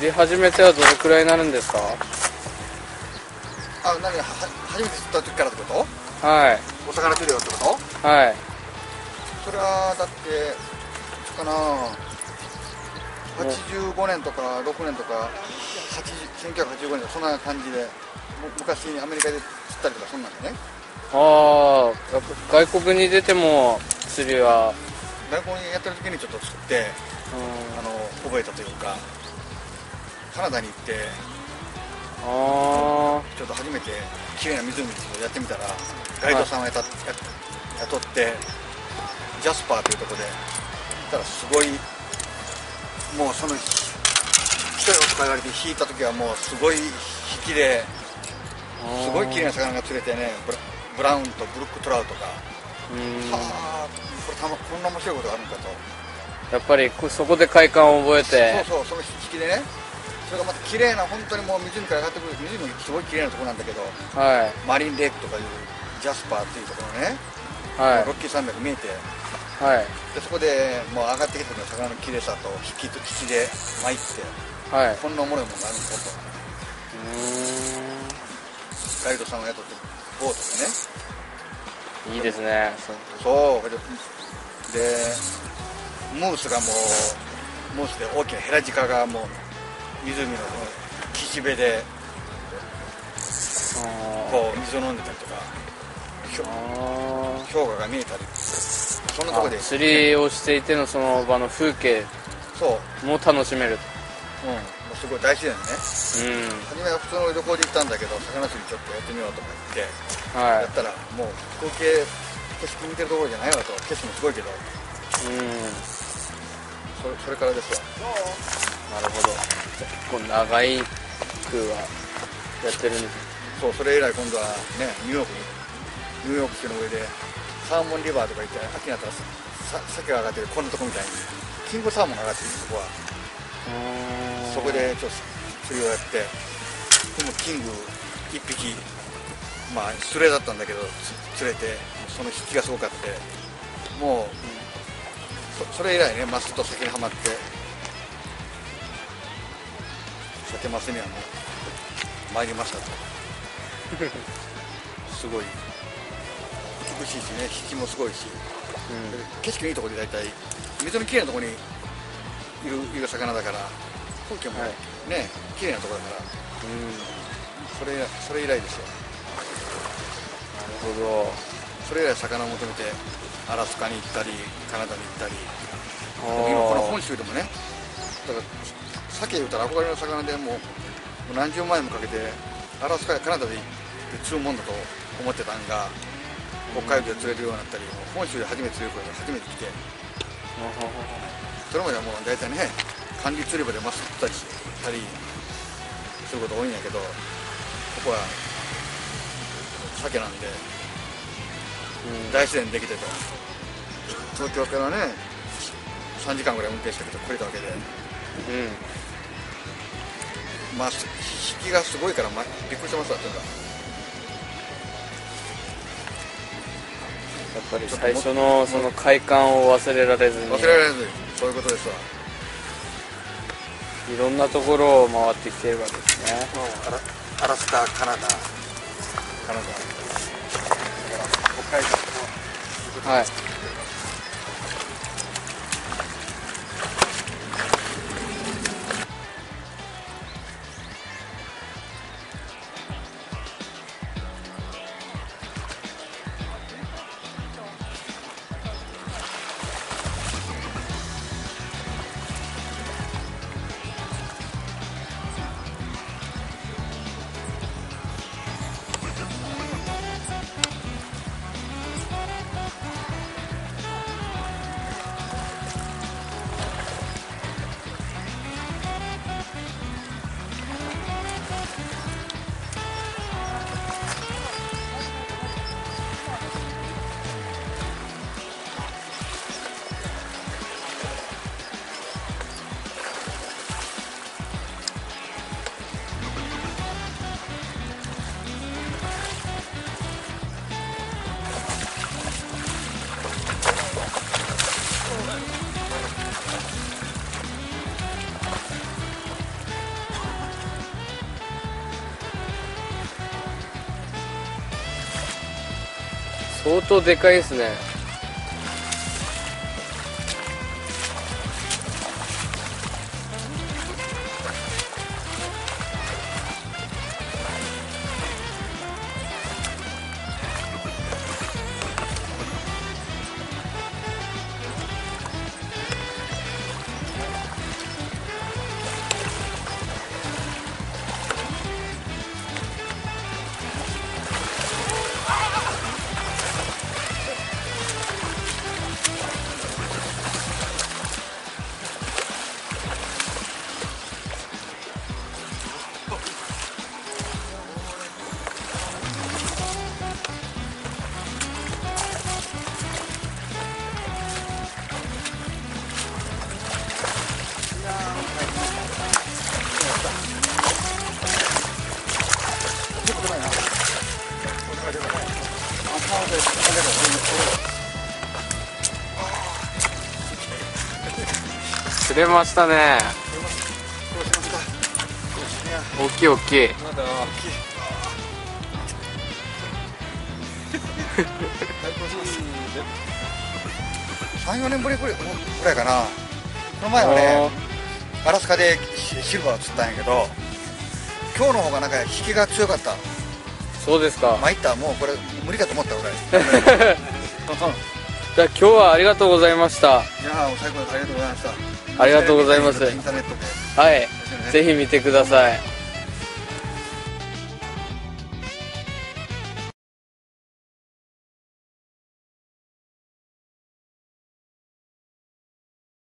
釣り始めてはどれくらいになるんですか？あ何は初めて釣った時からってこと？はい。お魚釣るよってこと？はい。それはだってかな？85年とか6年とか80 1985年とかそんな感じでむ昔にアメリカで釣ったりとかそんなんでね。ああ外国に出ても釣りは。外国にやってる時にちょっと釣ってあの覚えたというかカナダに行ってあちょっと初めて綺麗な湖をやってみたらガイドさんをやた、や雇ってジャスパーというところで行ったらすごいもうその来たよとか言われて引いた時はもうすごい引きですごい綺麗な魚が釣れてねブラブラウンとブルックトラウトが、うん。はあこれたまこんな面白いことがあるんかと。やっぱりこそこで快感を覚えて。そうそうその引きでねそれがまた綺麗な本当にもう湖から上がってくる湖すごい綺麗なところなんだけどはい。マリンレイクとかいうジャスパーっていうところね、はい。ロッキー山脈見えてはい。でそこでもう上がってきた時の魚の綺麗さと引きと引きで参ってはい。こんなおもろいものがあるんだと。うガイドさんを雇ってボートでね。いいですね。そうでムースがもうムースで大きなヘラジカがもう湖の岸辺であこう水を飲んでたりとか氷河が見えたり。そんなとこで。あ釣りをしていてのその場の風景。そう、も楽しめる。うん、もうすごい大自然でね。うん。初めは普通の旅行で行ったんだけど魚釣りちょっとやってみようとか言って。はやったらもう風景景色見てるところじゃないわと。景色もすごいけど。いうん。そそれからですわなるほど。結構長い区はやってるんですそうそれ以来今度はねニューヨークにニューヨーク市の上でサーモンリバーとか行って秋になったらささ鮭が上がってるこんなとこみたいにキングサーモンが上がってるそこは。そこでちょっと釣りをやってでもキング1匹まあスレだったんだけどつ釣れてその引きがすごかってもうそそれ以来ねマスと酒にはまって酒マスにはもう参りましたと。すごい。美しいしね。引きもすごいし、うん。で景色のいいところで大体水のきれいなところにいるいる魚だから風景もはい。ね、綺麗なところだから。うん。それそれ以来ですよ。なるほど。それ以来魚を求めてアラスカに行ったりカナダに行ったり。今このー本州でもねだから鮭言うたら憧れの魚でもうもう何十万円もかけてアラスカやカナダで釣るもんだと思ってたんが北海道で釣れるようになったり本州で初めて釣れることが初めて来て。それまではもう大体ね管理釣り場でマス釣ったりしたりすること多いんやけどここは鮭なんでうん。大自然できてて。東京からね3時間ぐらい運転したけど来れたわけで。うんまあす引きがすごいから、ま、びっくりしてますわというかやっぱり最初のその快感を忘れられずに。忘れられずそういうことですわ。いろんなところを回ってきてるわけですね。アラアラスカカナダ。カナダ。北海道はい相当でかいですね。釣れましたね。大きい大きい。まだ34年ぶりぐらいかな。この前はねアラスカでシルバーを釣ったんやけど今日の方がなんか引きが強かった。そうですか。参ったもうこれ無理かと思ったぐらい。じゃあ今日はありがとうございました。いやー最高です。ありがとうございましたありがとうございます。はい。ぜひ見てください